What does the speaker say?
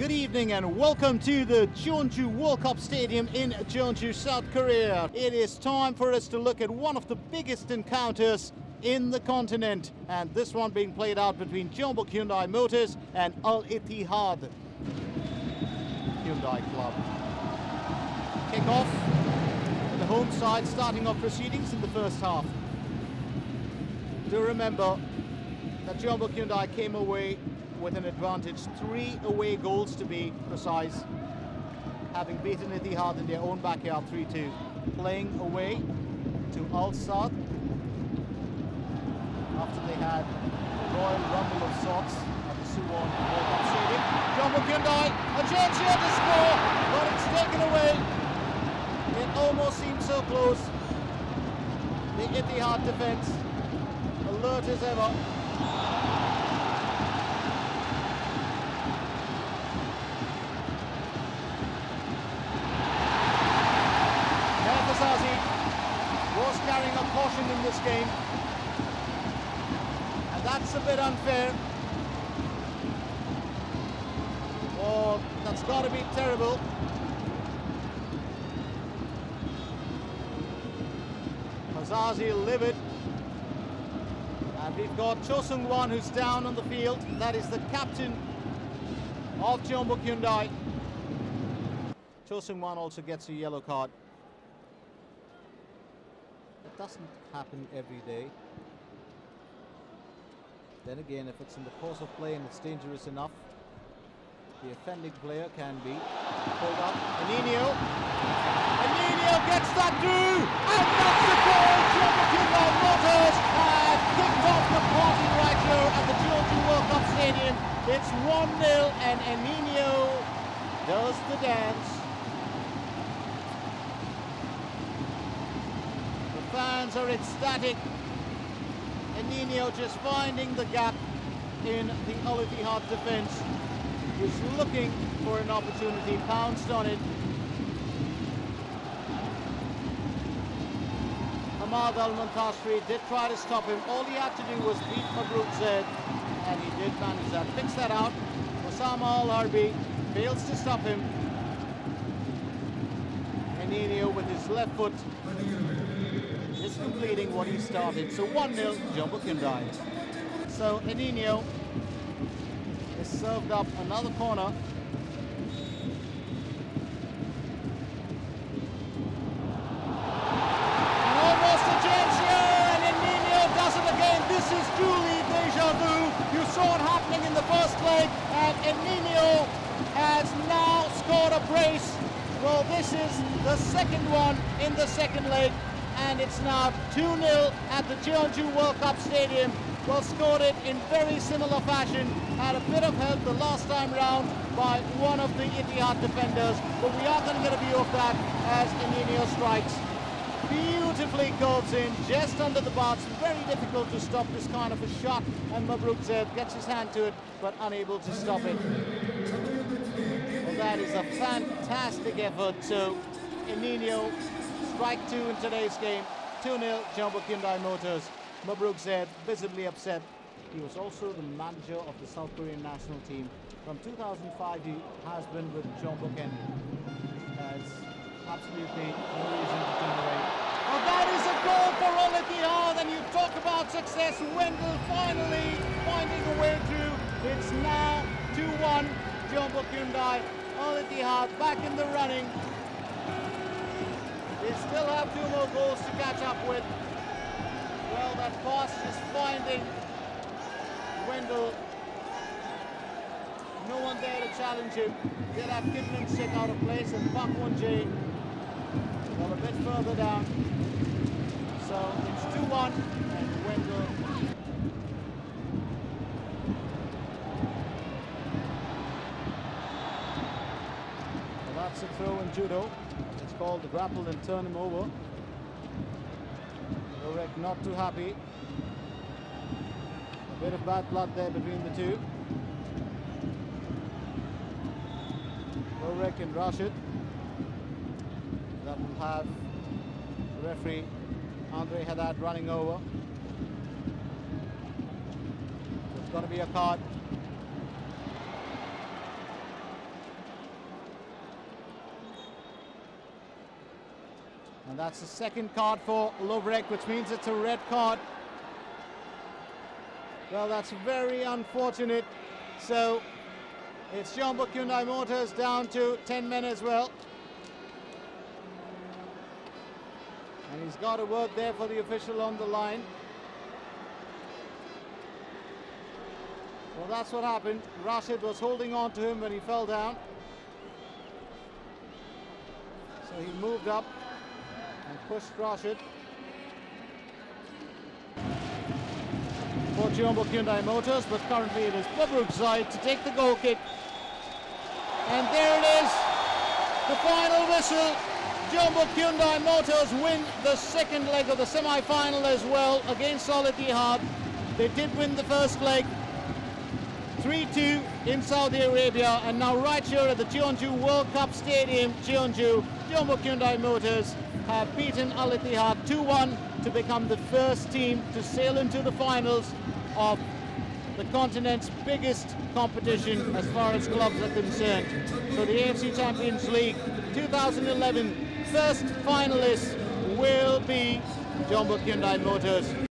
Good evening and welcome to the Jeonju World Cup Stadium in Jeonju, South Korea. It is time for us to look at one of the biggest encounters in the continent and this one being played out between Jeonbuk Hyundai Motors and Al Ittihad Hyundai Club. Kick-off the home side starting off proceedings in the first half. Do remember that Jeonbuk Hyundai came away with an advantage, three away goals to be precise, having beaten Ittihad in their own backyard 3-2. Playing away to Al Sadd after they had a royal rumble of sorts at the Suwon World Cup Stadium. Jeonbuk Hyundai, a chance here to score, but it's taken away. It almost seemed so close. The Ittihad defence, alert as ever. Naif Hazazi was carrying a caution in this game. And that's a bit unfair. Oh, that's got to be terrible. Hazazi livid. And we've got Cho Sung-hwan who's down on the field. That is the captain of Jeonbuk Hyundai. Cho Sung-hwan also gets a yellow card. Doesn't happen every day. Then again, if it's in the course of play and it's dangerous enough, the offending player can be pulled up. Eninho. Eninho gets that through! And that's the goal! Jeonbuk Motors have kicked off the party right here at the Jeonju World Cup Stadium. It's 1-0 and Eninho does the dance. The fans are ecstatic. Eninho just finding the gap in the Al defence. Was looking for an opportunity, pounced on it. Hamad Al Muntashri did try to stop him. All he had to do was beat Mabruk Zaid, and he did manage that. Picks that out. Osama Al Harbi fails to stop him. Eninho with his left foot is completing what he started. So 1-0, Jeonbuk Hyundai. So Eninho is served up another corner. This is truly deja vu. You saw it happening in the first leg, and has now scored a brace. Well, this is the second one in the second leg, and it's now 2-0 at the Jeonju World Cup Stadium. Well, scored it in very similar fashion. Had a bit of help the last time round by one of the Ittihad defenders, but we are going to get a view of that as Eninho strikes. Beautifully goes in, just under the box. Very difficult to stop this kind of a shot, and Mabruk Zaid gets his hand to it, but unable to stop it. Well, that is a fantastic effort. So, Eninho strike two in today's game. 2-0, Jeonbuk Hyundai Motors. Mabruk Zaid, visibly upset. He was also the manager of the South Korean national team. From 2005, he has been with Jeonbuk and has absolutely no reason to turn away. Oh, that is a goal for Al Ittihad, and you talk about success. Wendell finally finding a way through. It's now 2-1, Jeonbuk Hyundai. Al Ittihad back in the running. They still have two more goals to catch up with. Well, that pass is finding Wendell. No one there to challenge him. Did have Kim Sik out of place and Park Won Jae well a bit further down. So it's 2-1 and Wendell that's a throw in judo. Called the grapple and turn him over. Lovrek not too happy. A bit of bad blood there between the two. Lovrek and Rashid. That will have the referee Andre Haddad running over. It's going to be a card. And that's the second card for Lovrek, which means it's a red card. Well, that's very unfortunate. So it's Jeonbuk Hyundai Motors down to 10 men as well. And he's got a word there for the official on the line. Well, that's what happened. Rashid was holding on to him when he fell down. So he moved up and Rashid. For Jeonbuk Hyundai Motors, but currently it is Bubruk's side to take the goal kick. And there it is, the final whistle. Jeonbuk Hyundai Motors win the second leg of the semi-final as well against Al Ittihad. They did win the first leg, 3-2 in Saudi Arabia and now right here at the Jeonju World Cup Stadium, Jeonju, Jeonbuk Hyundai Motors have beaten Al Ittihad 2-1 to become the first team to sail into the finals of the continent's biggest competition as far as clubs are concerned. So the AFC Champions League 2011 first finalists will be Jeonbuk Hyundai Motors.